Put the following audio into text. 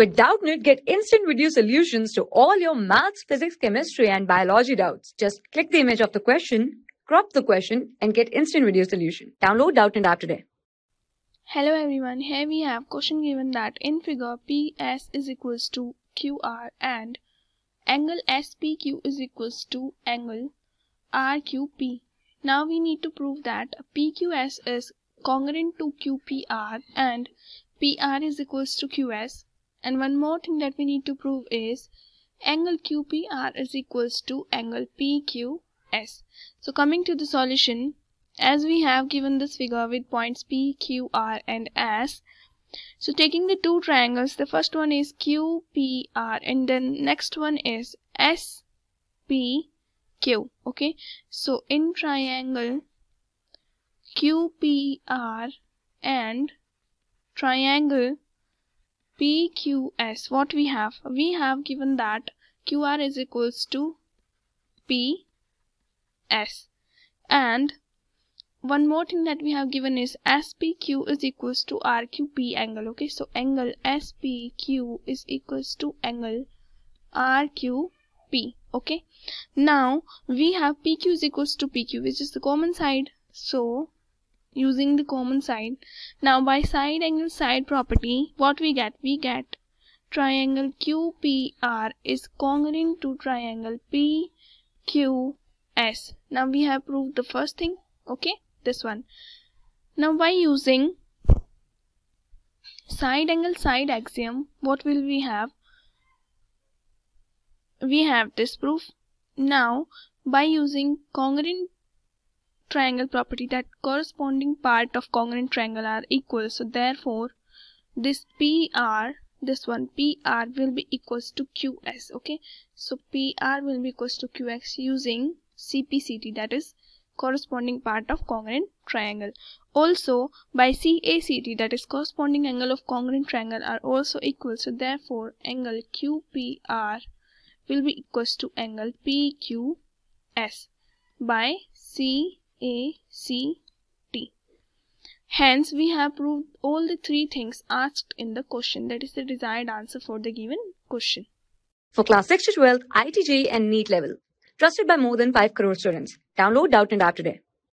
With Doubtnut, get instant video solutions to all your maths, physics, chemistry, and biology doubts. Just click the image of the question, crop the question, and get instant video solution. Download Doubtnut app today. Hello everyone, here we have question given that in figure PS is equals to QR and angle SPQ is equals to angle RQP. Now we need to prove that PQS is congruent to QPR and PR is equals to QS and one more thing that we need to prove is angle QPR is equals to angle PQS. So coming to the solution, as we have given this figure with points P, Q, R and S. So taking the two triangles, the first one is QPR and then next one is SPQ. Okay, so in triangle QPR and triangle PQS what we have? We have given that QR is equals to PS and one more thing that we have given is SPQ is equals to RQP angle okay? So angle SPQ is equals to angle RQP okay? Now we have PQ is equals to PQ which is the common side. So using the common side. Now by side angle side property, what we get? We get triangle QPR is congruent to triangle PQS. Now we have proved the first thing, okay? This one. Now by using side angle side axiom, what will we have? We have this proof. Now by using congruent triangle property that corresponding part of congruent triangle are equal. So therefore this PR this one PR will be equals to QS okay? So PR will be equals to QS using CPCT that is corresponding part of congruent triangle. Also by CACT that is corresponding angle of congruent triangle are also equal. So therefore angle QPR will be equals to angle PQS by C a, C, T. Hence, we have proved all the three things asked in the question. That is the desired answer for the given question. For class 6 to 12, IIT JEE and NEET level. Trusted by more than 5 crore students. Download Doubtnut app today.